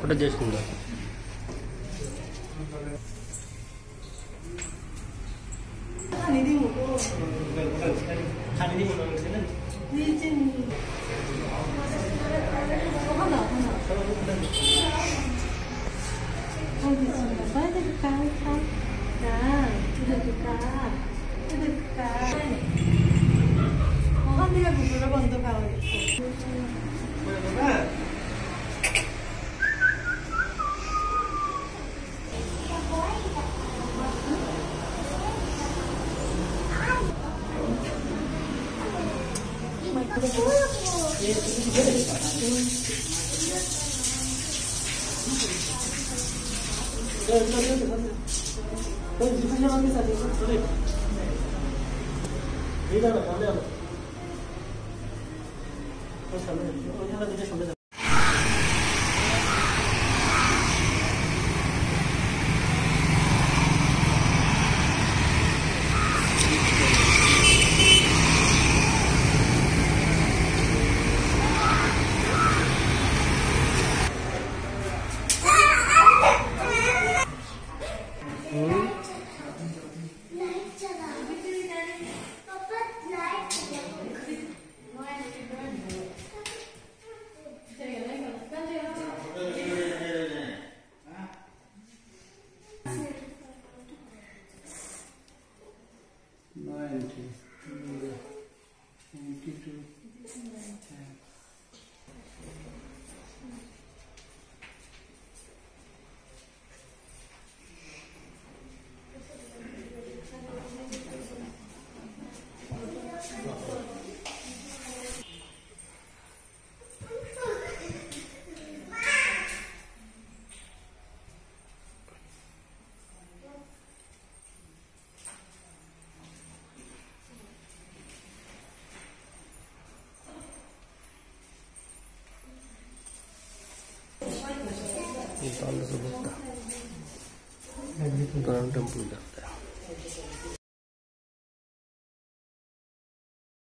కూడా చేసుకుందాం 하나 하나 오고 니진 하나 하나 어디 있어? 봐야 될까? 자, 이거 줄 까? 이거 줄까? 어, 한디가 그걸 먼저 가야겠어. Yes. गोपाल गुप्ता तो- प्राण टेंपल जाता है।